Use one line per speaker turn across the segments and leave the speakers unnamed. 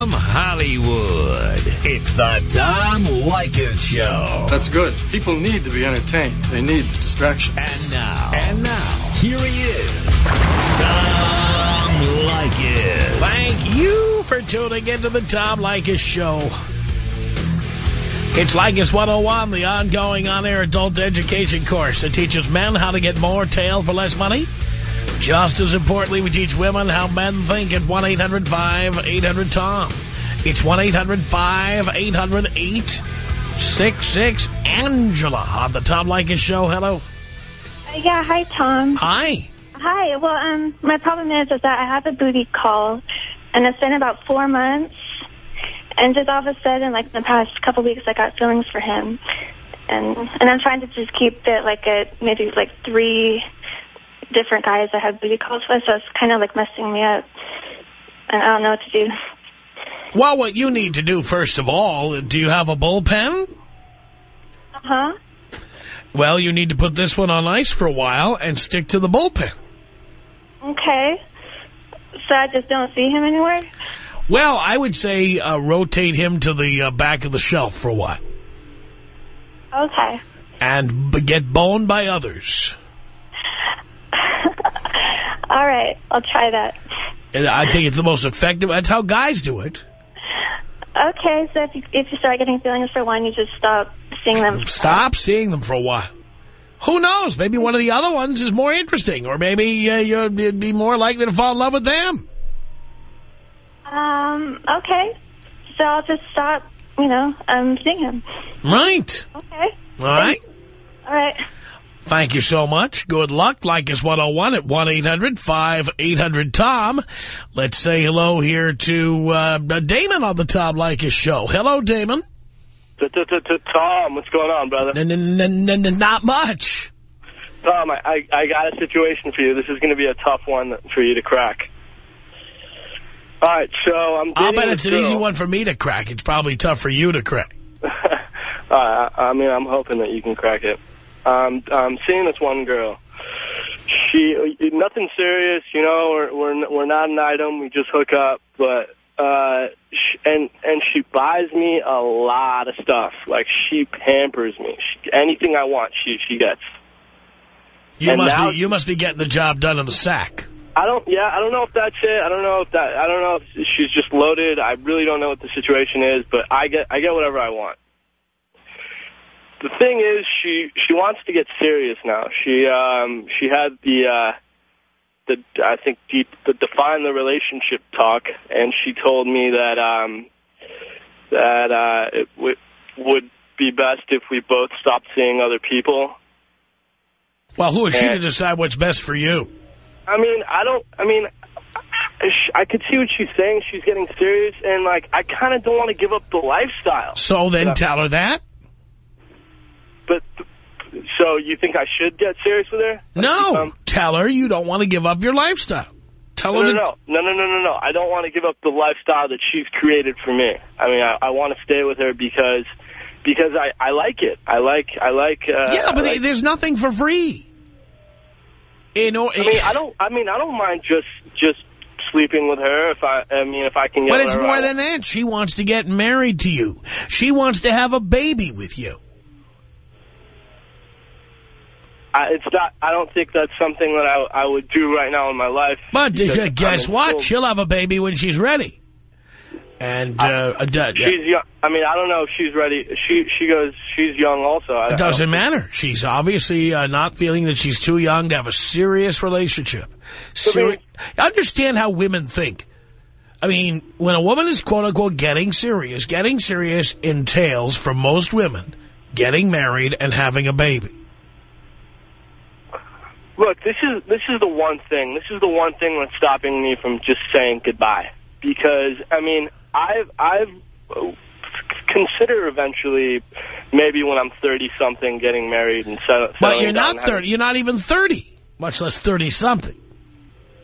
From Hollywood, it's the Tom Leykis Show.
That's good. People need to be entertained. They need the distraction.
And now, and now, here he is, Tom Leykis.
Thank you for tuning into the Tom Leykis Show. It's Leykis 101, the ongoing on-air adult education course that teaches men how to get more tail for less money. Just as importantly, we teach women how men think at 1-800-5800-TOM. It's 1-800-5800-866. Angela on the Tom Leykis Show. Hello.
Uh, Yeah, hi, Tom.
Hi.
Hi. Well, um, my problem is, is that I have a booty call, and it's been about four months, and just all of a sudden, like in the past couple weeks, I got feelings for him, and and I'm trying to just keep it like at maybe like three different guys I have booty calls with, so it's kind of like messing me up, and I don't know what to do.
Well, what you need to do, first of all, do you have a bullpen?
Uh huh.
Well, you need to put this one on ice for a while and stick to the bullpen.
Okay. So I just don't see him anywhere.
Well, I would say uh, rotate him to the uh, back of the shelf for a while.
Okay.
And b get boned by others.
All right. I'll try that.
And I think it's the most effective. That's how guys do it.
Okay, so if you, if you start getting feelings for one, you just stop seeing them.
Stop seeing them for a while. Who knows? Maybe one of the other ones is more interesting. Or maybe uh, you'd be more likely to fall in love with them.
Um, okay. So I'll just stop, you know, um, seeing him.
Right.
Okay.
All right.
All right.
Thank you so much. Good luck. Leykis 101 at 1-800-5800-TOM. Let's say hello here to uh, Damon on the Tom Leykis show. Hello, Damon.
Tom, what's going on, brother?
N -n -n -n Not much.
Tom, I, I, I got a situation for you. This is going to be a tough one for you to crack. All right, so I'm
I'll bet it's an easy one for me to crack. It's probably tough for you to crack.
I, I mean, I'm hoping that you can crack it. Um, I'm seeing this one girl. She, nothing serious, you know. We're we're we're not an item. We just hook up, but uh, sh and and she buys me a lot of stuff. Like she pampers me. She, anything I want, she she gets.
You
And
must
now-
be you must be getting the job done in the sack.
I don't. Yeah, I don't know if that's it. I don't know if that. I don't know if she's just loaded. I really don't know what the situation is, but I get I get whatever I want. The thing is, she she wants to get serious now. She um she had the uh the I think deep the define the relationship talk, and she told me that um that uh it w would be best if we both stopped seeing other people.
Well, who is she
Eh.
to decide what's best for you?
I mean, I don't. I mean, I could see what she's saying. She's getting serious, and like, I kind of don't want to give up the lifestyle.
So then tell her that.
So you think I should get serious with her?
No,
Um,
tell her you don't want to give up your lifestyle. Tell
no,
her
no, no, no, no, no, no. I don't want to give up the lifestyle that she's created for me. I mean, I, I want to stay with her because because I I like it. I like I like. Uh,
yeah, but
like-
there's nothing for free. You know,
I mean, I don't. I mean, I don't mind just just sleeping with her if I. I mean, if I can get.
but it's more than that. She wants to get married to you. She wants to have a baby with you.
I, it's not. I don't think that's something that I I would do right now in my life.
But uh, guess what?
school.
She'll have a baby when she's ready. And uh, d-
She's young. I mean, I don't know if she's ready. She she goes. She's young also. I,
it doesn't matter. She's obviously uh, not feeling that she's too young to have a serious relationship. Seri Understand how women think. I mean, when a woman is quote-unquote getting serious, getting serious entails, for most women, getting married and having a baby.
Look, this is this is the one thing. This is the one thing that's stopping me from just saying goodbye. Because I mean, I've I've uh, consider eventually, maybe when I'm 30 something, getting married and settle,
But you're not 30. You're not even 30, much less 30-something.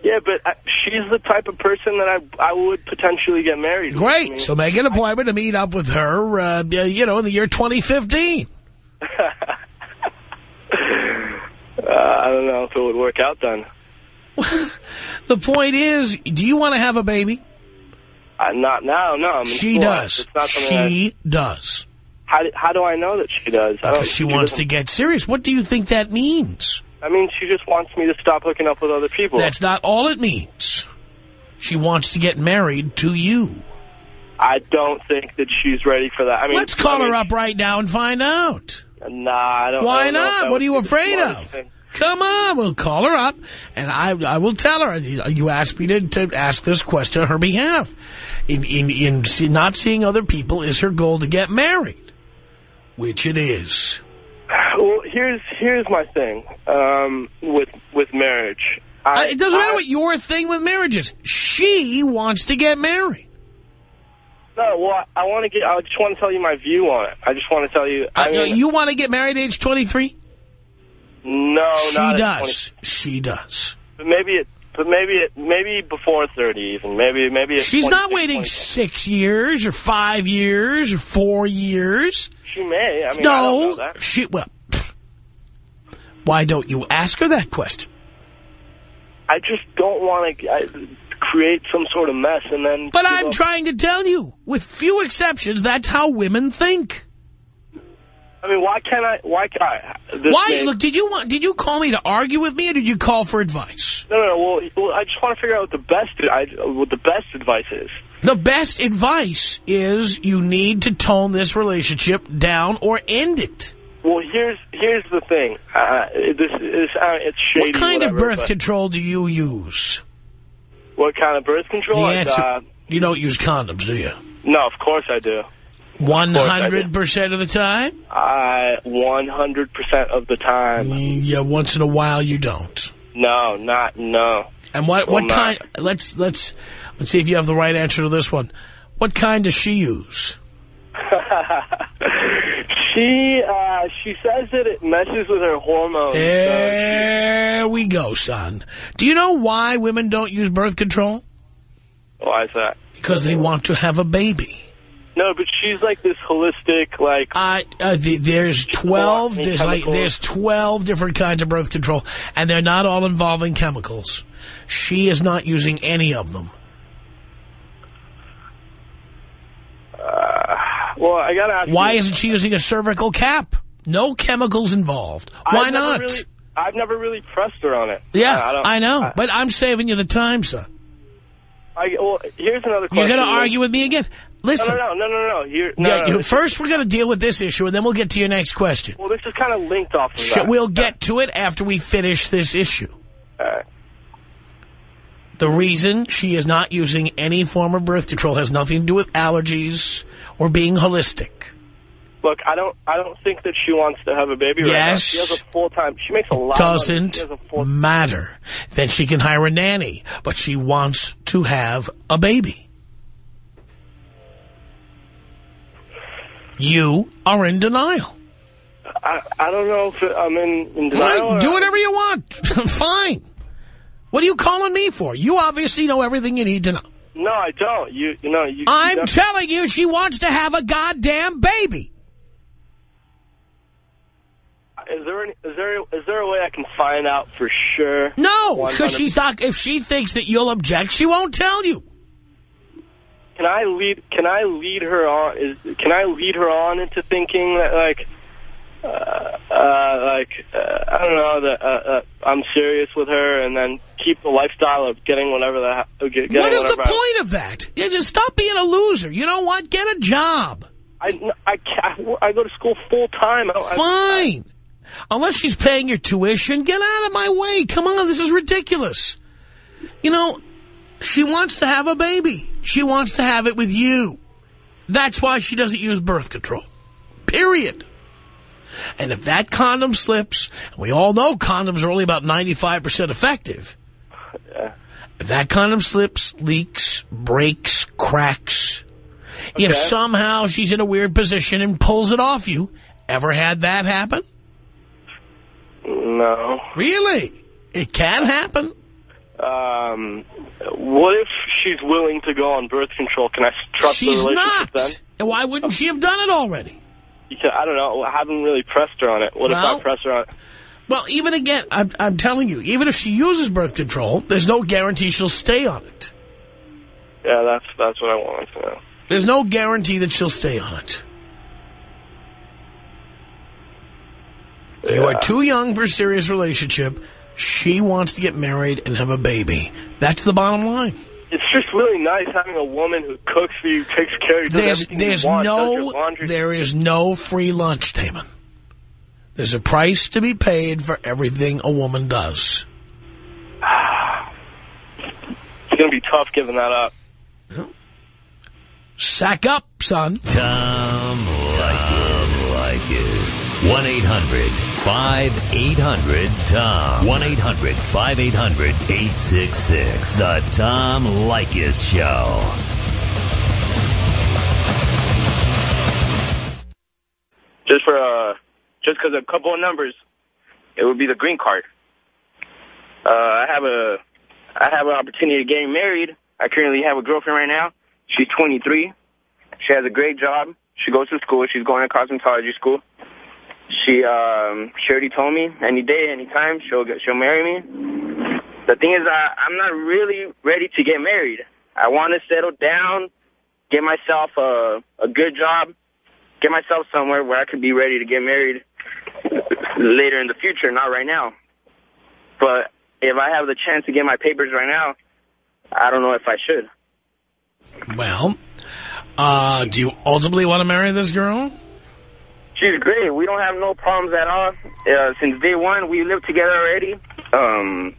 Yeah, but I, she's the type of person that I I would potentially get married. with. I
Great.
mean,
So make an appointment to meet up with her, uh, you know, in the year 2015.
uh, I don't know if it would work out then.
The point is, do you want to have a baby?
Uh, not now, no. I'm in
She
school.
does.
Not something I-
She does.
how, do- how do I know that she does?
Because she wants to
doesn't-
get serious. What do you think that means?
I mean, she just wants me to stop hooking up with other people.
That's not all it means. She wants to get married to you.
I don't think that she's ready for that. I mean,
Let's call
I mean,
her up right now and find out.
Nah, I don't. I
Why
don't if
not? What are you
would be the
afraid of?
thing.
Come on, we'll call her up, and I I will tell her. You asked me to, to ask this question on her behalf. In, in, in see, not seeing other people is her goal to get married, which it is.
Well, here's here's my thing um, with with marriage. I,
Uh, it doesn't matter what your thing with marriage is. She wants to get married.
No, well, I want to get. I just want to tell you my view on it. I just want to tell you. I
Uh,
mean,
you want to get married at age 23?
No,
she
not
does. She does.
But maybe it. But maybe it. Maybe before 30 even. Maybe maybe.
She's not waiting
27.
six years or five years or four years.
She may. I mean, I don't know
No,
that.
she, well, why don't you ask her that question?
I just don't want to create some sort of mess and then.
But I'm
up.
trying to tell you, with few exceptions, that's how women think.
I mean, why can't I? Why can't I? This
Why?
may-
Look, did you want? Did you call me to argue with me, or did you call for advice?
No, no, no. Well, I just want to figure out what the best. I, what the best advice is.
The best advice is you need to tone this relationship down or end it.
Well, here's here's the thing. Uh, this is uh, it's shady.
what kind of
whatever,
birth control do you use?
What kind of birth control?
The answer,
uh,
you don't use condoms, do you?
no, of course I do.
100% of the time?
I 100% of the time.
Yeah, once in a while you don't.
No, not no.
And what,
Well,
what
not.
kind, let's, let's, let's see if you have the right answer to this one. What kind does she use?
she uh, she says that it messes with her hormones. so
There we go, son. Do you know why women don't use birth control?
Why is that?
Because they want to have a baby.
No, but she's like this holistic, like
Uh, uh, the, there's 12,
want any
there's like, there's 12 different kinds of birth control, and they're not all involving chemicals. She is not using any of them.
Well, I gotta ask.
Why
you,
isn't she using a cervical cap? No chemicals involved. Why
I've
not?
Really, I've never really pressed her on it.
yeah,
I, don't-
I know,
I,
but I'm saving you the time, son.
I, well, here's another
You're going to argue with me again?
No,
Listen.
no, no, no, no, no. Here, no,
Yeah,
no, this-
first, we're going to deal with this issue, and then we'll get to your next question.
Well, this is kind of linked off of that.
We'll get to it after we finish this issue.
All right.
The reason she is not using any form of birth control has nothing to do with allergies or being holistic.
Look, I don't, I don't think that she wants to have a baby right now.
Yes.
She has a full time. She makes a lot. of money.
Doesn't
a full.
matter. Then she can hire a nanny, but she wants to have a baby. You are in denial.
I, I don't know if I'm in, in denial.
Well, do whatever you want. Fine. What are you calling me for? You obviously know everything you need to know.
No, I don't. You, you know, you.
I'm
you
telling you she wants to have a goddamn baby.
is there any, is there is there a way I can find out for sure?
No, because she's not. If she thinks that you'll object, she won't tell you.
Can I lead? Can I lead her on? Is can I lead her on into thinking that like, uh, uh, like uh, I don't know that uh, uh, I'm serious with her, and then keep the lifestyle of getting whatever that getting
What is the
I-
point of that? Yeah, just stop being a loser. You know what? Get a job.
I, I, I go to school full time. Don't, I,
Fine. Unless she's paying your tuition, get out of my way. Come on, this is ridiculous. You know, she wants to have a baby. She wants to have it with you. That's why she doesn't use birth control. Period. And if that condom slips, and we all know condoms are only about 95% effective. If that condom slips, leaks, breaks, cracks, if somehow she's in a weird position and pulls it off you, ever had that happen?
no.
Really? It can happen.
Um, what if she's willing to go on birth control? Can I trust
She's
the relationship
not.
then?
And why wouldn't she have done it already?
Because, I don't know. I haven't really pressed her on it. What if I press her on it?
Well, even again, I'm, I'm telling you, even if she uses birth control, there's no guarantee she'll stay on it.
Yeah, that's that's what I wanted to know.
There's no guarantee that she'll stay on it. You are too young for a serious relationship. She wants to get married and have a baby. That's the bottom line.
It's just really nice having a woman who cooks for you, takes care of you, does
There's,
everything
there's
you want, does
no,
your laundry.
there is no free lunch, Damon. There's a price to be paid for everything a woman does.
It's going to be tough giving that up.
Sack up, son.
Tom Leykis. 1-800-5800-TOM. 1-800-5800-866. The Tom Leykis Show.
Just for, uh, just because a couple of numbers, it would be the green card. Uh, I have a, I have an opportunity of getting married. I currently have a girlfriend right now. She's 23. She has a great job. She goes to school. She's going to cosmetology school. She, um, she already told me any day, any time she'll get, she'll marry me. The thing is, I, I'm not really ready to get married. I want to settle down, get myself a, a good job, get myself somewhere where I could be ready to get married later in the future, not right now. But if I have the chance to get my papers right now, I don't know if I should.
Well, uh, do you ultimately want to marry this girl?
She's great. We don't have no problems at all. Uh, since day one, we live together already. Um,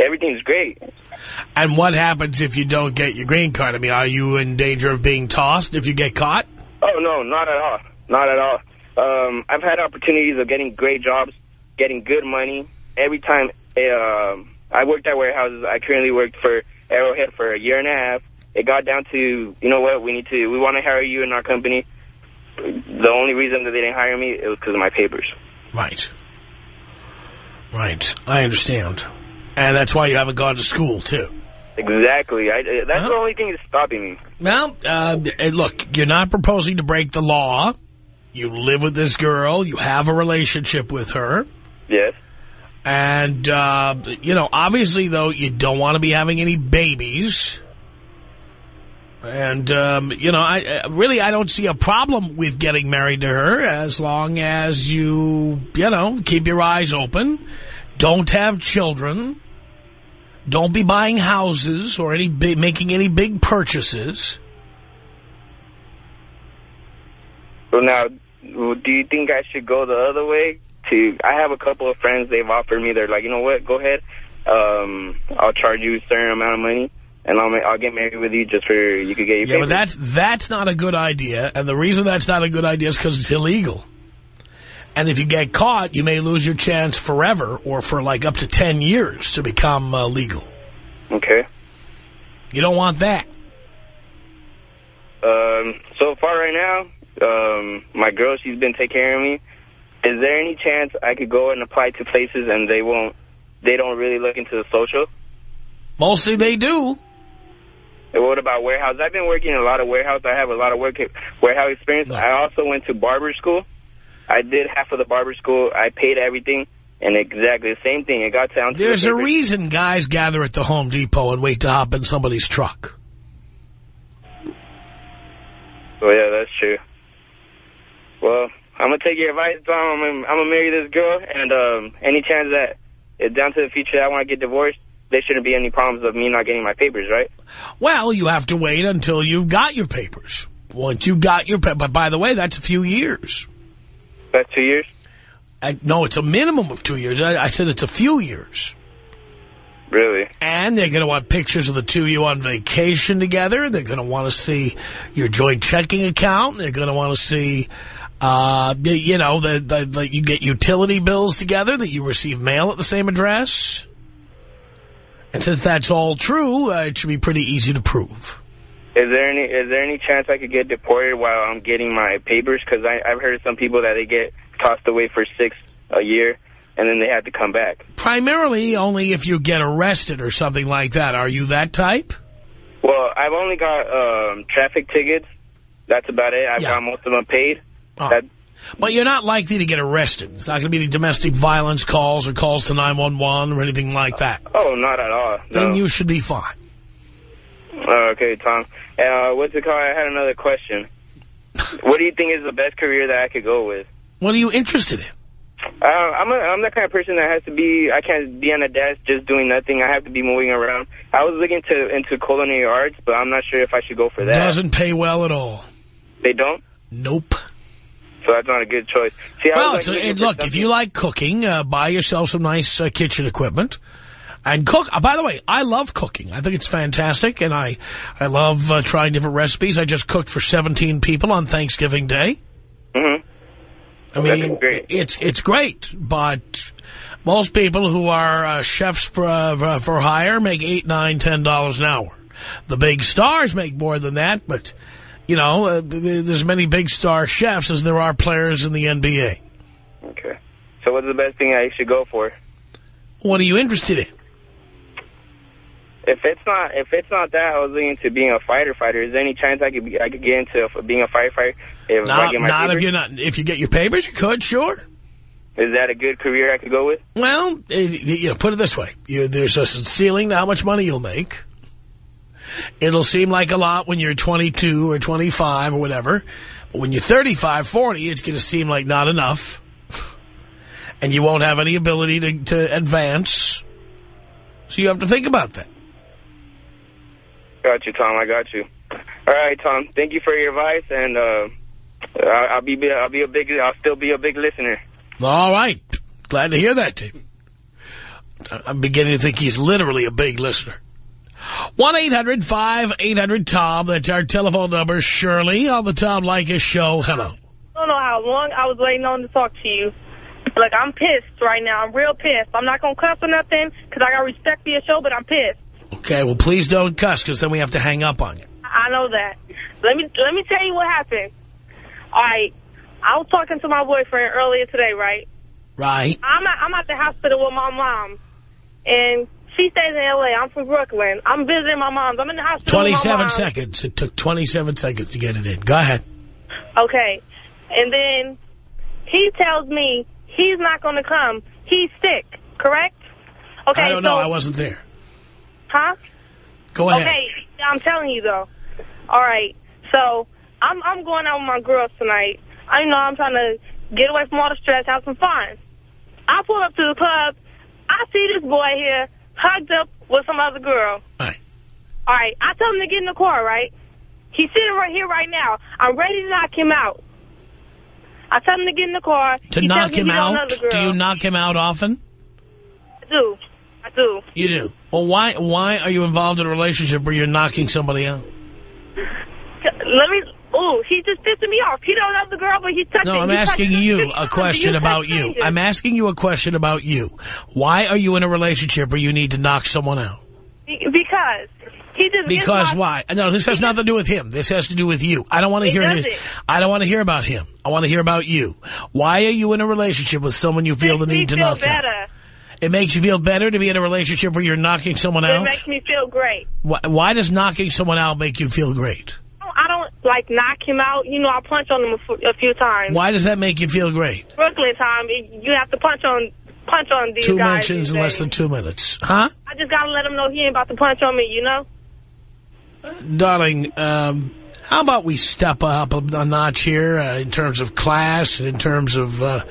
everything's great.
And what happens if you don't get your green card? I mean, are you in danger of being tossed if you get caught?
Oh, no, not at all. Not at all. Um, I've had opportunities of getting great jobs, getting good money. Every time uh, I worked at warehouses, I currently worked for Arrowhead for a year and a half. It got down to, you know what, we need to, we want to hire you in our company. The only reason that they didn't hire me, it was because of my papers.
Right. Right. I understand. And that's why you haven't gone to school, too.
Exactly. I, that's
Huh?
the only thing that's stopping me.
Well, uh, look, you're not proposing to break the law. You live with this girl. You have a relationship with her.
Yes.
And, uh, you know, obviously, though, you don't want to be having any babies. And, um, you know, I I- really, I don't see a problem with getting married to her as long as you, you know, keep your eyes open. Don't have children. Don't be buying houses or any big, making any big purchases.
So now, do you think I should go the other way? To I have a couple of friends. They've offered me. They're like, you know what? Go ahead. Um, I'll charge you a certain amount of money, and I'll I'll get married with you just for you could get your
Yeah, but that's that's not a good idea, and the reason that's not a good idea is because it's illegal. And if you get caught, you may lose your chance forever or for like up to 10 years to become uh, legal.
okay.
You don't want that.
Um, so far right now, um, my girl, she's been taking care of me. Is there any chance I could go and apply to places and they won't, they don't really look into the social?
Mostly they do.
And what about warehouse? I've been working in a lot of warehouse. I have a lot of work warehouse experience.
No.
I also went to barber school. I did half of the barber school. I paid everything, and exactly the same thing. It got down to
There's
the
a reason guys gather at the Home Depot and wait to hop in somebody's truck.
Oh yeah, that's true. Well, I'm gonna take your advice, Tom. I'm gonna, I'm gonna marry this girl, and um, any chance that it's down to the future I want to get divorced, there shouldn't be any problems of me not getting my papers, right?
Well, you have to wait until you've got your papers. Once you've got your papers, but by the way, that's a few years.
That's two years.
I, no, it's a minimum of two years. I, I said it's a few years.
Really?
And they're going to want pictures of the two of you on vacation together. They're going to want to see your joint checking account. They're going to want to see, uh, you know, the, the, the, you get utility bills together, that you receive mail at the same address. And since that's all true, uh, it should be pretty easy to prove.
Is there any is there any chance I could get deported while I'm getting my papers? Because I've heard of some people that they get tossed away for six a year, and then they have to come back.
Primarily only if you get arrested or something like that. Are you that type?
Well, I've only got um, traffic tickets. That's about it. I've
Yeah.
got most of them paid.
Oh.
That,
But you're not likely to get arrested. It's not going to be any domestic violence calls or calls to 911 or anything like that.
oh, not at all.
Then you should be fine.
Oh, okay, Tom. Uh, what's it called? I had another question. what do you think is the best career that I could go with?
What are you interested in?
Uh, I'm a, I'm the kind of person that has to be. I can't be on a desk just doing nothing. I have to be moving around. I was looking to into culinary arts, but I'm not sure if I should go for that.
Doesn't pay well at all.
They don't.
Nope.
So that's not a good choice. See,
Well,
like,
a-
looking
look, if you like cooking, uh, buy yourself some nice uh, kitchen equipment and cook. Uh, by the way, I love cooking. I think it's fantastic, and I, I love uh, trying different recipes. I just cooked for 17 people on Thanksgiving Day.
Mhm.
I mean, it's it's great, but most people who are uh, chefs for, uh, for hire make eight, nine, ten dollars an hour. The big stars make more than that, but you know, uh, th- there's many big star chefs as there are players in the NBA.
Okay. So what's the best thing I should go for?
What are you interested in?
If it's not if it's not that, I was looking into being a fighter fighter. Is there any chance I could be, I could get into being a firefighter if
Not, not if you're not. If you get your papers, you could, sure.
Is that a good career I could go with?
Well, eh, you know, put it this way: you, there's a ceiling to how much money you'll make. It'll seem like a lot when you're 22 or 25 or whatever, but when you're 35, 40, it's going to seem like not enough, and you won't have any ability to, to advance. So you have to think about that.
Got you, Tom. I got you. All right, Tom. Thank you for your advice, and uh, I'll, I'll be I'll be a big I'll still be a big listener.
All right, glad to hear that, Tim. I'm beginning to think he's literally a big listener. 1-800-5800-TOM. That's our telephone number. Shirley on the Tom Leykis show. Hello.
I don't know how long I was waiting on to talk to you. Like, I'm pissed right now. I'm real pissed. I'm not going to cuss or nothing because I got respect for your show, but I'm pissed.
Okay, well, please don't cuss because then we have to hang up on you.
I know that. Let me let me tell you what happened. All right. I was talking to my boyfriend earlier today, right?
Right.
I'm at, I'm at the hospital with my mom, and she stays in L.A. I'm from Brooklyn. I'm visiting my mom. I'm in the hospital
27 seconds. It took 27 seconds to get it in. Go ahead.
Okay. And then he tells me he's not going to come. He's sick, correct? Okay,
I don't know. I wasn't there.
Huh?
Go ahead.
Okay, I'm telling you though. All right, so I'm I'm going out with my girls tonight. I know I'm trying to get away from all the stress, have some fun. I pull up to the club. I see this boy here hugged up with some other girl.
All right.
All right, I tell him to get in the car. Right? He's sitting right here right now. I'm ready to knock him out. I tell him to get in the car.
To
He
knock him
he don't know
out, do you knock him out often?
I do. I do.
You do. Well, why why are you involved in a relationship where you're knocking somebody out?
Let me. Ooh, he's just pissing me off. He don't know the girl, but he's touching.
No, I'm
he's
asking you a question
you
about you.
strangers.
I'm asking you a question about you. Why are you in a relationship where you need to knock someone out?
Because he just
Because why? No, this has nothing to do with him. This has to do with you. I don't want to
It
hear his. I don't want to hear about him. I want to hear about you. Why are you in a relationship with someone you feel the need to knock out?
better.
It makes you feel better to be in a relationship where you're knocking someone
It
out?
It makes me feel great.
Why, why does knocking someone out make you feel great?
Like knock him out. You know, I punch on him a, f- a few times.
Why does that make you feel great?
Brooklyn time, it- you have to punch on punch on these
Two
guys.
mentions in less than two minutes. Huh?
I just gotta let him know he ain't about to punch on me. You know.
Darling, um, how about we step up a, a notch here uh, in terms of class, in terms of, uh,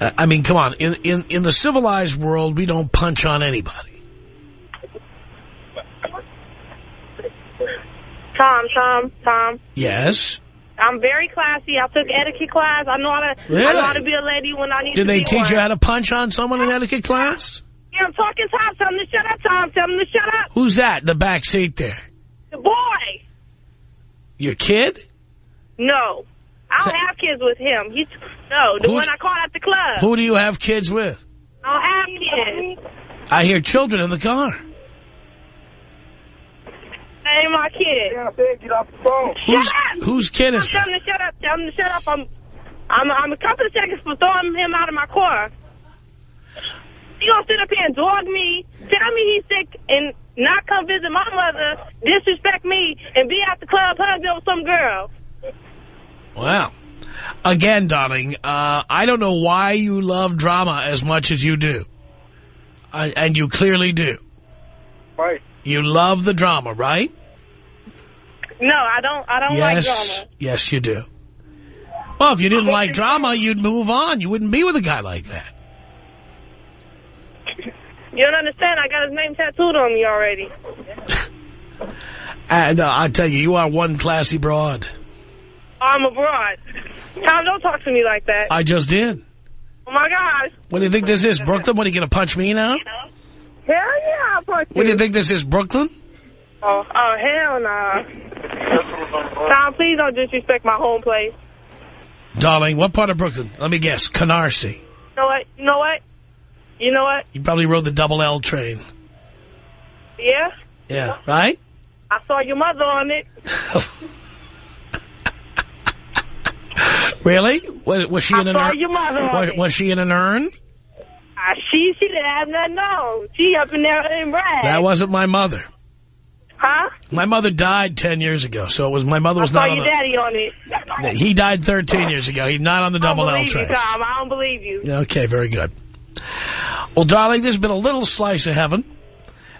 uh, I mean, come on. In, in, in the civilized world, we don't punch on anybody.
Tom, Tom, Tom.
Yes?
I'm very classy. I took etiquette class. I know how to. I
Really?
know how to be a lady when I need
Did
to
they teach
one.
you how to punch on someone in etiquette class?
Yeah, I'm talking Tom. Tell him to shut up, Tom. Tell him to shut up.
Who's that in the back seat there?
The boy.
Your kid?
No. I don't have kids with him. He's no the
Who-
one I caught at the club.
Who do you have kids with?
I don't have kids.
I hear children in the car.
That ain't my kid.
Get off the phone.
Who's,
Shut up!
whose kid is
Tell
that?
him to shut up. Tell him to shut up. I'm, I'm, I'm a couple of seconds for throwing him out of my car. He gonna sit up here and dog me, tell me he's sick, and not come visit my mother, disrespect me, and be at the club hugging with some girl.
Wow. Again, darling, uh, I don't know why you love drama as much as you do. I, and you clearly do.
Right.
You love the drama, right?
No, I don't. I don't like drama.
yes, you do. Well, if you didn't like drama, you'd move on. You wouldn't be with a guy like that.
You don't understand. I got his name tattooed on me already.
And uh, I tell you, you are one classy broad.
I'm abroad. Tom, don't talk to me like that.
I just did.
Oh my gosh.
What do you think this is, Brooklyn? What, are you going to punch me now?
Hell yeah, I'll punch
What do you think this is, Brooklyn?
Oh, oh hell nah. Tom, please don't disrespect my home place.
Darling, what part of Brooklyn? Let me guess. Canarsie.
You know what? You know what? You know what?
You probably rode the double L train.
Yeah?
Yeah, right?
I saw your mother on it.
Really? Was, was she
I
in an
saw
urn?
your mother on
Was,
it.
was she in an urn?
Ah, she, she didn't have nothing on. She up in there in rags.
That wasn't my mother.
Huh?
My mother died 10 years ago, so it was my mother
I
was
saw
not on
your
the...
daddy on it.
He died 13 years ago. He's not on the
I don't
double L
believe you, Tom. I don't believe you.
Okay, very good. Well, darling, there's been a little slice of heaven.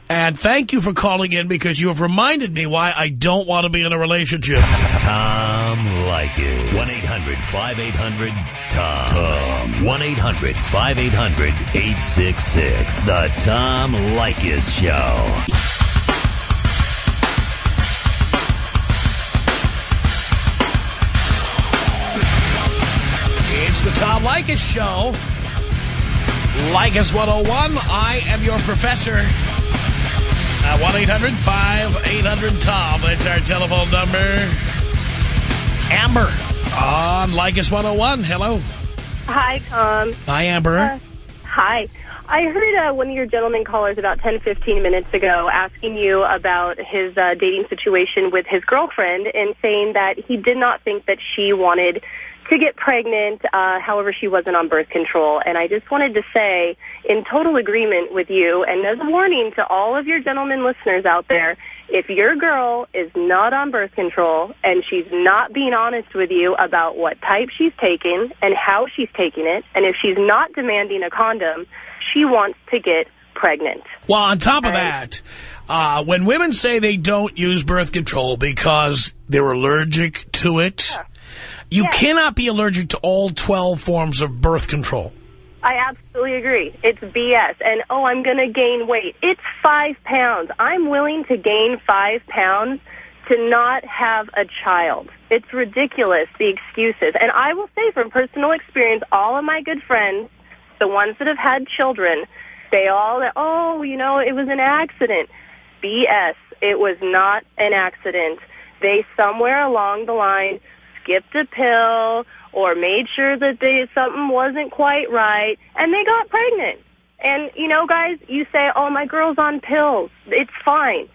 And thank you for calling in because you have reminded me why I don't want to be in a relationship.
Tom Leykis. 1-800-5800-TOM. Tom. 1-800-5800-866. The Tom Leykis Show.
Tom Leykis Show. Leykis 101. I am your professor. At 1-800-5800-TOM. That's our telephone number. Amber on Leykis 101. Hello.
Hi, Tom.
Hi, Amber.
Uh, hi. I heard uh, one of your gentleman callers about 10, 15 minutes ago asking you about his uh, dating situation with his girlfriend and saying that he did not think that she wanted to get pregnant, uh, however, she wasn't on birth control. And I just wanted to say, in total agreement with you, and as a warning to all of your gentlemen listeners out there, if your girl is not on birth control and she's not being honest with you about what type she's taking and how she's taking it, and if she's not demanding a condom, she wants to get pregnant.
Well, on top of that, uh, when women say they don't use birth control because they're allergic to it, you cannot be allergic to all 12 forms of birth control.
I absolutely agree. It's BS. And, oh, I'm going to gain weight. It's five pounds. I'm willing to gain five pounds to not have a child. It's ridiculous, the excuses. And I will say from personal experience, all of my good friends, the ones that have had children, they all, that oh, you know, it was an accident. BS. It was not an accident. They, somewhere along the line, skipped a pill or made sure that they, something wasn't quite right, and they got pregnant. And, you know, guys, you say, oh, my girl's on pills. It's fine.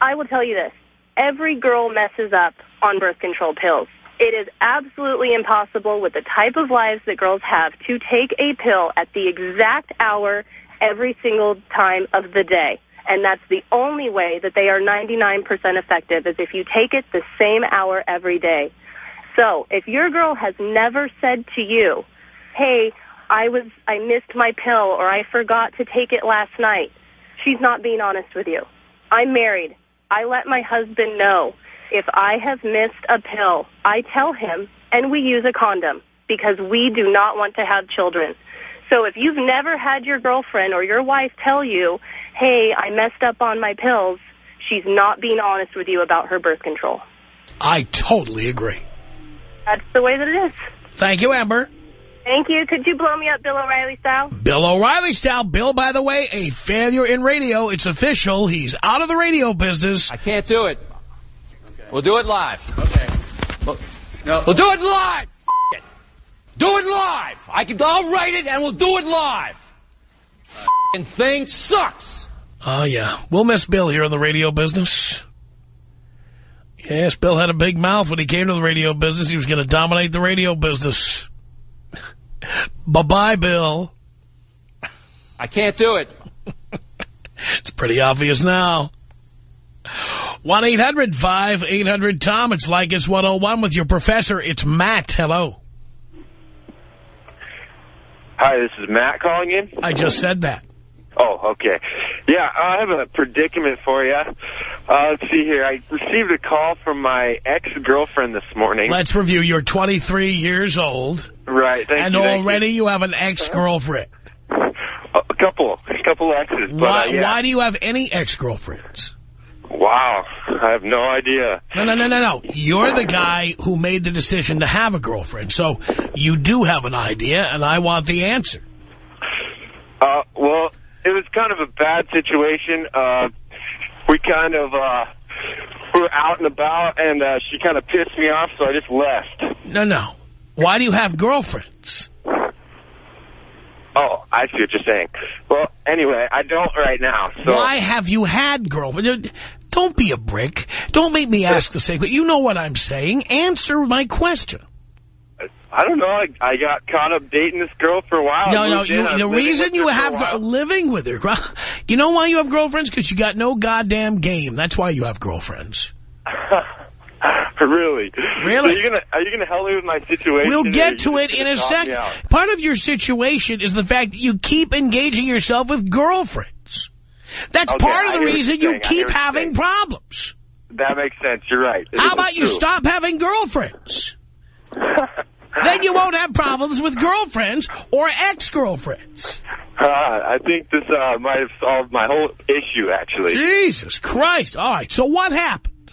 I will tell you this. Every girl messes up on birth control pills. It is absolutely impossible with the type of lives that girls have to take a pill at the exact hour every single time of the day. And that's the only way that they are 99% effective is if you take it the same hour every day. So if your girl has never said to you, hey, I was I missed my pill or I forgot to take it last night, she's not being honest with you. I'm married. I let my husband know if I have missed a pill, I tell him and we use a condom because we do not want to have children. So if you've never had your girlfriend or your wife tell you, hey, I messed up on my pills, she's not being honest with you about her birth control.
I totally agree.
That's the way that it is.
Thank you, Amber.
Thank you. Could you blow me up Bill O'Reilly style?
Bill O'Reilly style. Bill, by the way, a failure in radio. It's official. He's out of the radio business.
I can't do it. We'll do it live. Okay. We'll, no. We'll do it live. It. Do it live. I can. I'll write it and we'll do it live. F***ing thing sucks.
Oh, yeah. We'll miss Bill here in the radio business. Yes, Bill had a big mouth when he came to the radio business. He was going to dominate the radio business. Bye-bye, Bill.
I can't do it.
It's pretty obvious now. 1-800-5800-TOM. It's Leykis 101 with your professor. It's Matt. Hello.
Hi, this is Matt calling in.
I just said that.
Oh, okay. Yeah, I have a predicament for you. Uh, let's see here. I received a call from my ex-girlfriend this morning.
Let's review. You're 23 years old.
Right. Thank
and
you,
already you. have an ex-girlfriend.
A couple. A couple exes. But,
Why,
uh, yeah.
why do you have any ex-girlfriends?
Wow. I have no idea.
No, no, no, no, no. You're the guy who made the decision to have a girlfriend. So you do have an idea, and I want the answer.
Uh, well, it was kind of a bad situation. Uh, we kind of, uh, we were out and about, and uh, she kind of pissed me off, so I just left.
No, no. Why do you have girlfriends?
Oh, I see what you're saying. Well, anyway, I don't right now. So
Why have you had girlfriends? Don't be a brick. Don't make me ask the same. You know what I'm saying. Answer my question.
I don't know. I, I got caught up dating this girl for a while.
No, no. You, the reason you
her for a
have living with her, you know why you have girlfriends? Because you got no goddamn game. That's why you have girlfriends.
really?
Really?
So gonna are you gonna help me with my situation?
We'll get to it in a second. Part of your situation is the fact that you keep engaging yourself with girlfriends. That's
Okay,
part of the reason you
saying. I hear
keep having problems.
That makes sense. You're right. It
How about you stop having girlfriends? then you won't have problems with girlfriends or ex-girlfriends.
Uh, I think this uh, might have solved my whole issue, actually.
Jesus Christ. All right, so what happened?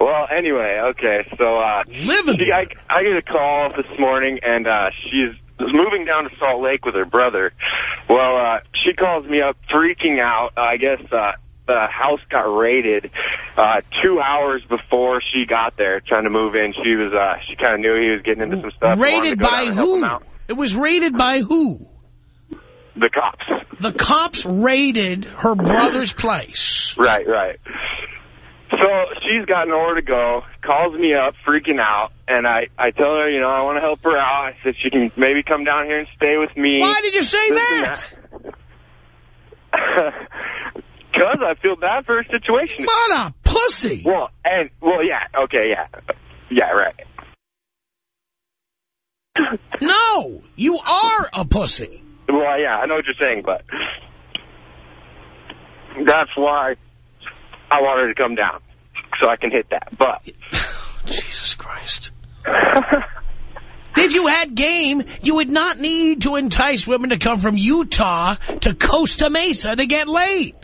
Well, anyway, okay, so uh,
Living
she, I, I get a call this morning, and uh, she's moving down to Salt Lake with her brother. Well, uh, she calls me up freaking out. I guess uh, the house got raided uh, two hours before she got there, trying to move in. She was uh, she kind of knew he was getting into some stuff.
Raided by
down and help him
who? It was raided by who?
The cops.
The cops raided her brother's place.
Right, right. So she's got nowhere to go, calls me up, freaking out, and I, I tell her, you know, I want to help her out. I said she can maybe come down here and stay with me.
Why did you say
and
that?
Because I feel bad for her situation.
What a pussy.
Well, and, well, yeah, okay, yeah. Yeah, right.
No, you are a pussy.
Well, yeah, I know what you're saying, but that's why I want her to come down so I can hit that. But
Jesus Christ. If you had game, you would not need to entice women to come from Utah to Costa Mesa to get laid.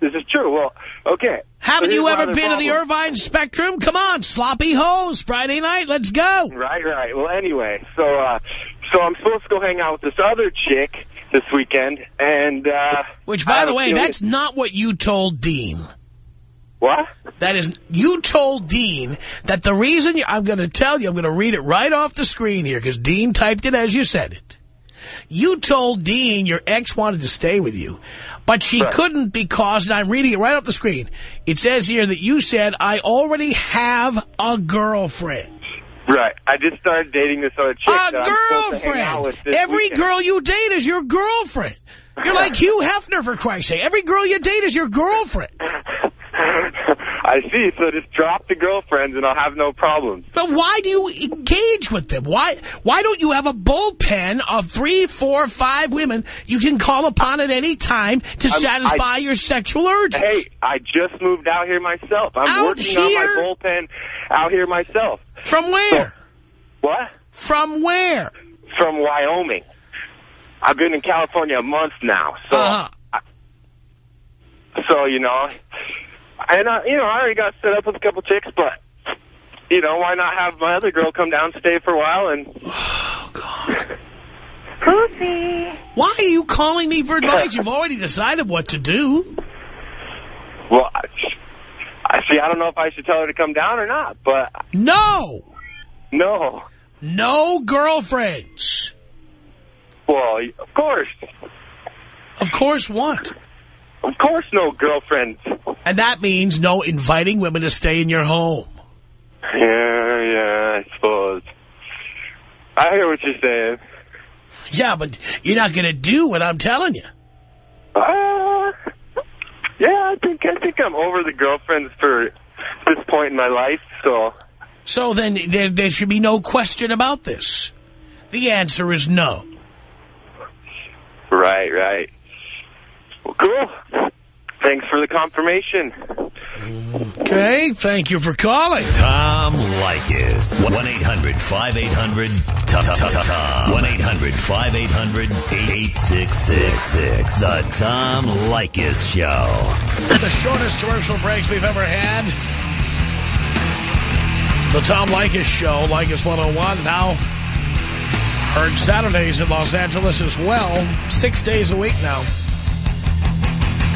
This is true. Well, okay.
Haven't you ever been to the. Irvine Spectrum? Come on, sloppy hose, Friday night, let's go.
Right, right. Well, anyway, so uh, so I'm supposed to go hang out with this other chick this weekend, and uh,
Which, by
have
the way, that's not what you told Dean.
what?
That is, you told Dean that the reason you, I'm going to tell you, I'm going to read it right off the screen here because Dean typed it as you said it. You told Dean your ex wanted to stay with you, but she
Right.
couldn't because, and I'm reading it right off the screen, it says here that you said, I already have a girlfriend.
Right. I just started dating this other chick
A
that I'm supposed to hang out
girlfriend! Every
weekend.
girl you date is your girlfriend. You're like Hugh Hefner, for Christ's sake. Every girl you date is your girlfriend.
I see. So just drop the girlfriends, and I'll have no problems.
But why do you engage with them? Why why don't you have a bullpen of three, four, five women you can call upon at any time to
I'm-
satisfy your sexual urges?
Hey, I just moved out here myself. I'm
Out
working
here?
on my bullpen out here myself.
From where?
What?
From where?
From Wyoming. I've been in California a month now, so
Uh-huh.
so you know, and uh, you know, I already got set up with a couple chicks, but you know, why not have my other girl come down, and stay for a while, and
Oh, God.
Pussy.
Why are you calling me for advice? You've already decided what to do.
well, I, I see. I don't know if I should tell her to come down or not, but
No.
no.
No girlfriends.
Well, of course,
Of course what?
Of course, no girlfriends.
And that means no inviting women to stay in your home.
Yeah, yeah, I suppose. I hear what you're saying.
Yeah, but you're not going to do what I'm telling you.
Uh, yeah, I think I think I'm over the girlfriends for this point in my life. So
So then there, there should be no question about this. The answer is no.
right, right. Well, cool. Thanks for the confirmation.
Okay, thank you for calling.
Tom Leykis. 1-800-5800-TOM. 1-800-5800-8666. The Tom Leykis Show.
The shortest commercial breaks we've ever had. The Tom Leykis Show, Leykis 101, now heard Saturdays in Los Angeles as well. Six days a week now.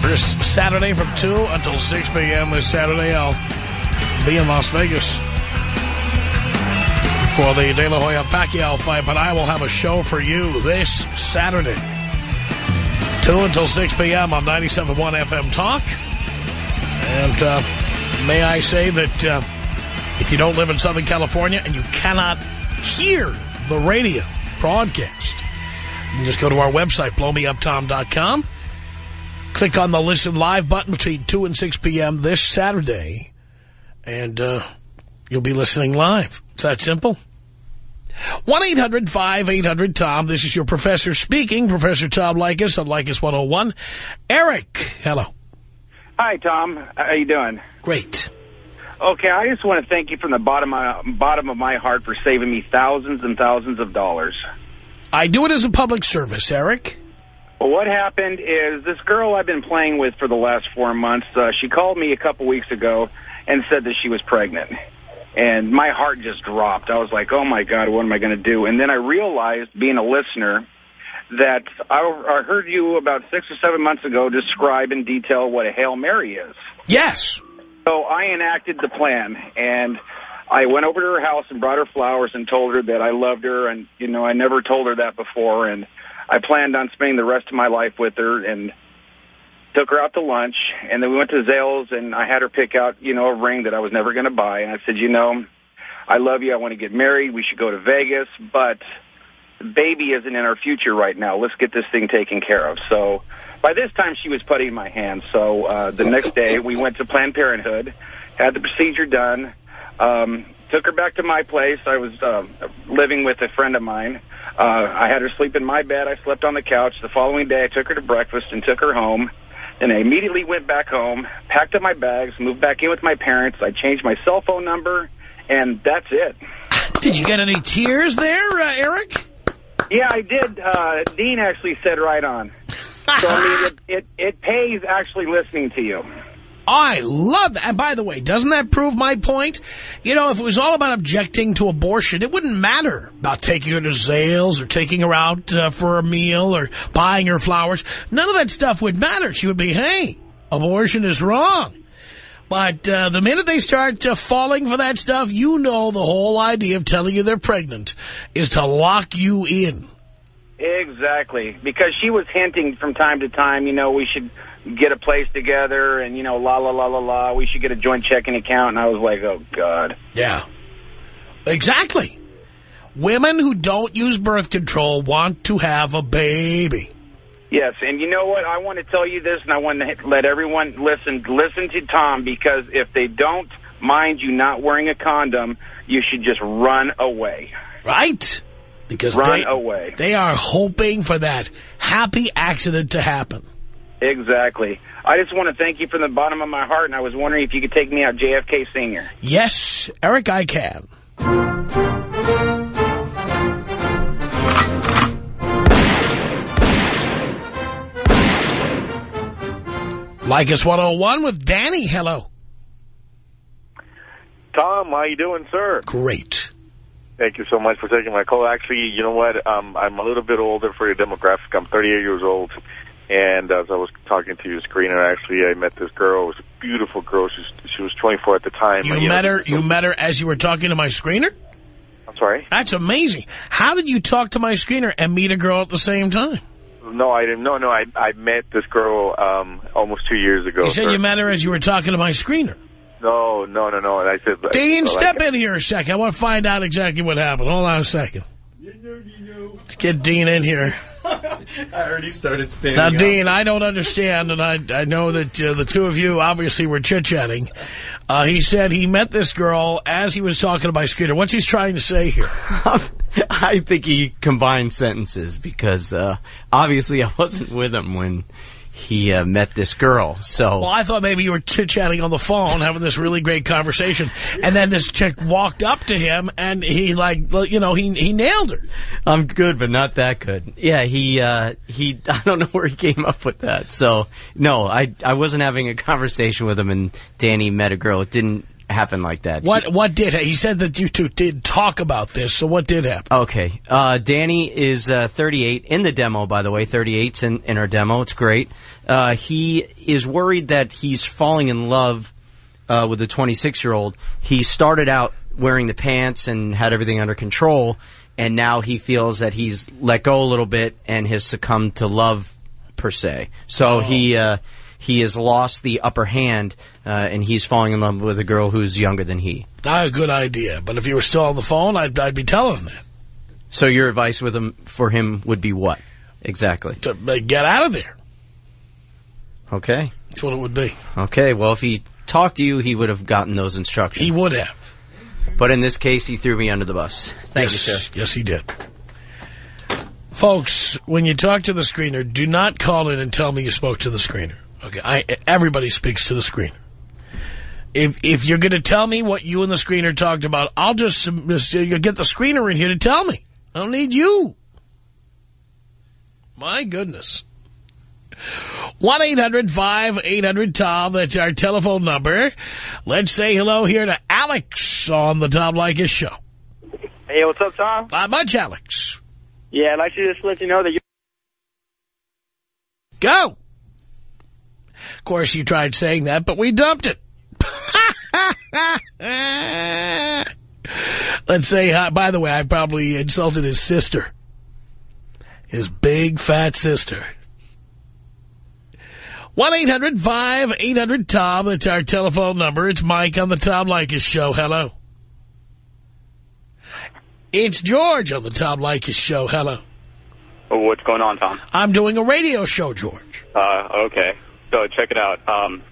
This Saturday from 2 until 6 p.m. this Saturday, I'll be in Las Vegas for the De La Hoya Pacquiao fight, but I will have a show for you this Saturday. 2 until 6 p.m. on 97.1 FM Talk. And uh, may I say that uh, if you don't live in Southern California and you cannot hear the radio broadcast, you can just go to our website, blowmeuptom.com. Click on the Listen Live button between 2 and 6 p.m. this Saturday, and uh, you'll be listening live. It's that simple. 1-800-5800-TOM. This is your professor speaking, Professor Tom Leykis on Leykis 101. Eric, hello.
Hi, Tom. How are you doing?
Great.
Okay, I just want to thank you from the bottom of, bottom of my heart for saving me thousands and thousands of dollars.
I do it as a public service, Eric.
Well, what happened is this girl I've been playing with for the last four months, uh, she called me a couple weeks ago and said that she was pregnant. And my heart just dropped. I was like, oh, my God, what am I going to do? And then I realized, being a listener, that I, I heard you about six or seven months ago describe in detail what a Hail Mary is.
Yes.
So I enacted the plan, and I went over to her house and brought her flowers and told her that I loved her, and, you know, I never told her that before, and I planned on spending the rest of my life with her, and took her out to lunch, and then we went to Zales, and I had her pick out, you know, a ring that I was never going to buy, and I said, you know, I love you, I want to get married, we should go to Vegas, but the baby isn't in our future right now. Let's get this thing taken care of. So by this time, she was putting my hand. So uh, the next day, we went to Planned Parenthood, had the procedure done, um, took her back to my place. I was uh, living with a friend of mine. Uh, I had her sleep in my bed. I slept on the couch. The following day, I took her to breakfast and took her home. Then I immediately went back home, packed up my bags, moved back in with my parents. I changed my cell phone number, and that's it.
Did you get any tears there, uh, Eric?
Yeah, I did. Uh, Dean actually said right on. So, I mean, it, it, it pays actually listening to you.
I love that. And by the way, doesn't that prove my point? You know, if it was all about objecting to abortion, it wouldn't matter about taking her to Zales or taking her out uh, for a meal or buying her flowers. None of that stuff would matter. She would be, hey, abortion is wrong. But uh, the minute they start uh, falling for that stuff, you know the whole idea of telling you they're pregnant is to lock you in.
Exactly, because she was hinting from time to time, you know, we should get a place together and, you know, la, la, la, la, la, we should get a joint checking account. And I was like, oh, God.
Yeah, exactly. Women who don't use birth control want to have a baby.
Yes, and you know what? I want to tell you this, and I want to let everyone listen. Listen to Tom, because if they don't mind you not wearing a condom, you should just run away.
Right? Because
Run
they,
away.
they are hoping for that happy accident to happen.
Exactly. I just want to thank you from the bottom of my heart, and I was wondering if you could take me out JFK Senior.
Yes, Eric, I can. Leykis 101 with Danny. Hello.
Tom, how you doing, sir?
Great.
Thank you so much for taking my call. Actually, you know what? Um, I'm a little bit older for your demographic. I'm 38 years old. And as I was talking to your screener, actually, I met this girl. It was a beautiful girl. She was, she was 24 at the time.
You
And,
met
know,
her. You met her as you were talking to my screener.
I'm sorry?
That's amazing. How did you talk to my screener and meet a girl at the same time?
No, I didn't. No, no, I I met this girl um, almost two years ago.
You said you met her as you were talking to my screener.
No, no, no, no. And I said,
Dean, step in here a second. I want to find out exactly what happened. Hold on a second. Let's get Dean in here.
I already started standing
Now,
up.
Dean, I don't understand, and I I know that uh, the two of you obviously were chit-chatting. Uh, he said he met this girl as he was talking to my screener. What's he trying to say here?
I think he combined sentences because uh, obviously I wasn't with him when
he uh, met this girl. So
Well, I thought maybe you were chit-chatting on the phone, having this really great conversation, and then this chick walked up to him, and he, like, well, you know, he he nailed her.
I'm good, but not that good. Yeah, he uh, he. I don't know where he came up with that. So no, I I wasn't having a conversation with him, and Danny met a girl. It didn't happen like that.
What what did he said that you two did talk about this? So what did happen?
Okay. Uh, Danny is uh, 38 in the demo, by the way. 38's in, in our demo. It's great. Uh, he is worried that he's falling in love uh, with a 26 year old. He started out wearing the pants and had everything under control, and now he feels that he's let go a little bit and has succumbed to love per se. So he uh, he has lost the upper hand, uh, and he's falling in love with a girl who's younger than he.
Not a good idea. But if you were still on the phone, I'd, I'd be telling him that.
So your advice with him for him would be what exactly?
To uh, get out of there.
Okay.
That's what it would be.
Okay. Well, if he talked to you, he would have gotten those instructions.
He would have.
But in this case, he threw me under the bus. Thank
yes,
you, sir.
Yes, he did. Folks, when you talk to the screener, do not call in and tell me you spoke to the screener. Okay, I, everybody speaks to the screener. If if you're going to tell me what you and the screener talked about, I'll just, just get the screener in here to tell me. I don't need you. My goodness. 1-800-5800-TOM. That's our telephone number. Let's say hello here to Alex on the Tom Leykis Show.
Hey, what's up, Tom?
Not much, Alex.
Yeah, I'd like to just let you know that you...
Go! Of course, you tried saying that, but we dumped it. Let's say, hi. by the way, I probably insulted his sister. His big, fat sister. 1-800-5800-TOM. That's our telephone number. It's Mike on the Tom Leykis Show. Hello. It's George on the Tom Leykis Show. Hello.
Oh, what's going on, Tom?
I'm doing a radio show, George.
Uh, okay. So check it out. Um,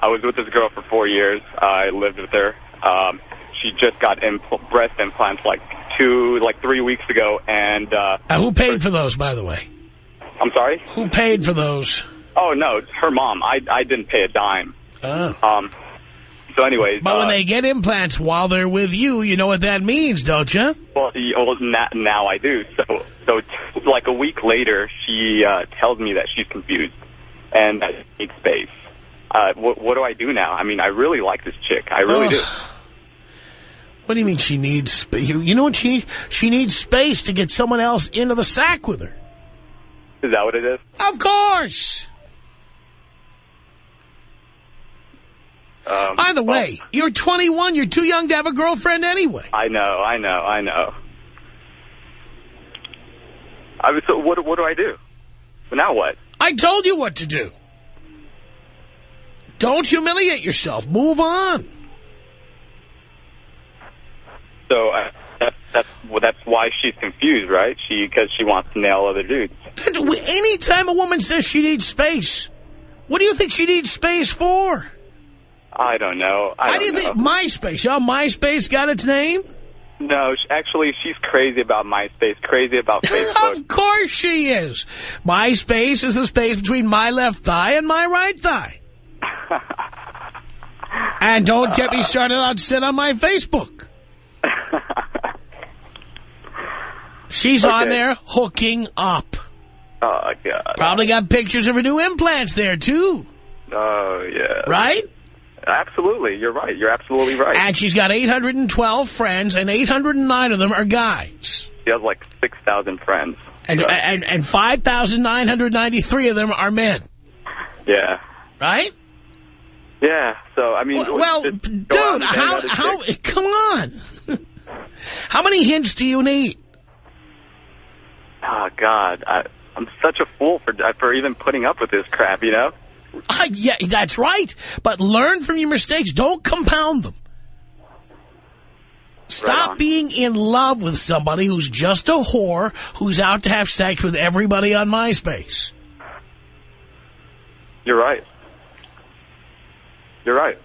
I was with this girl for four years. I lived with her. Um, she just got impl breast implants like two, like three weeks ago, and uh,
Uh, who paid for those, by the way?
I'm sorry.
Who paid for those?
Oh no, it's her mom. I I didn't pay a dime.
Oh.
Um. So, anyways,
But
uh,
when they get implants while they're with you, you know what that means, don't you?
Well, well now I do. So, so like a week later, she uh, tells me that she's confused and that she needs space. Uh, what, what do I do now? I mean, I really like this chick. I really do.
What do you mean she needs space? You know what she needs? She needs space to get someone else into the sack with her.
Is that what it is?
Of course.
Um,
By the way, you're 21. You're too young to have a girlfriend anyway.
I know, I know, I know. I was, so what, what do I do? Now what?
I told you what to do. Don't humiliate yourself. Move on.
So uh, that's that's well, that's why she's confused, right? She because she wants to nail other dudes.
Anytime a woman says she needs space, what do you think she needs space for?
I don't know. I
How
don't
do you
know.
think MySpace? How MySpace got its name?
No, actually, she's crazy about MySpace, crazy about Facebook.
Of course she is. MySpace is the space between my left thigh and my right thigh. and don't get me started on sit on my Facebook. She's on there hooking up.
oh God.
Probably got pictures of her new implants there, too.
Oh yeah.
Right?
Absolutely, you're right. You're absolutely right.
And she's got 812 friends, and 809 of them are guys.
She has like six thousand friends.
And, and, and 5,993 of them are men.
Yeah.
Right?
Yeah. So I mean,
Well, well, dude,
go out and bang
how, how, come on. how many hints do you need?
Oh God, I, I'm such a fool for for even putting up with this crap. You know.
Uh, yeah, that's right. But learn from your mistakes. Don't compound them. Stop being in love with somebody who's just a whore who's out to have sex with everybody on MySpace.
You're right. You're right.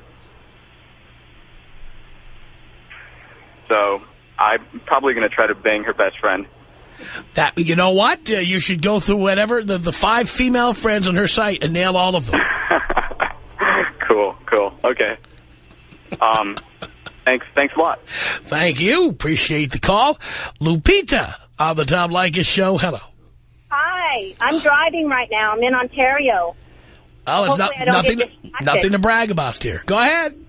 So I'm probably going to try to bang her best friend.
That You know what? Uh, you should go through whatever, the, the five female friends on her site and nail all of them.
Cool, cool. Okay. Um, thanks, thanks a lot.
Thank you. Appreciate the call. Lupita on the Tom Leykis show. Hello.
Hi, I'm driving right now. I'm in Ontario.
Oh, it's
Hopefully
not, nothing, nothing to brag about here. Go ahead.
You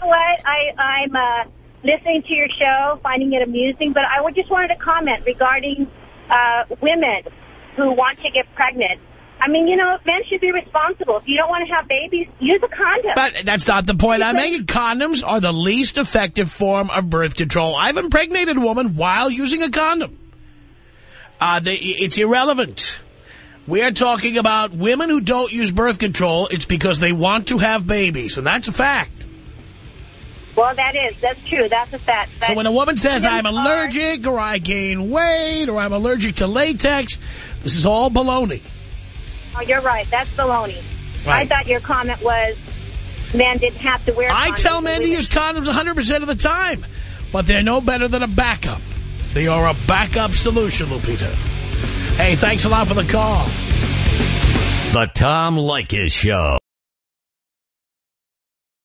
know what? I, I'm uh, listening to your show, finding it amusing, but I just wanted to comment regarding uh, women who want to get pregnant. I mean, you know, men should be responsible. If you don't want to have babies, use a condom.
But that's not the point I'm making. Condoms are the least effective form of birth control. I've impregnated a woman while using a condom. Uh, they, it's irrelevant. We're talking about women who don't use birth control. It's because they want to have babies, and that's a fact.
well, that is. That's true. That's a fact.
So when a woman says, I'm allergic, or I gain weight, or I'm allergic to latex, this is all baloney.
Oh, you're right. That's baloney. I thought your comment was men didn't have to wear
I tell men to use condoms 100% of the time, but they're no better than a backup. They are a backup solution, Lupita. Hey, thanks a lot for the call.
The Tom Leykis Show.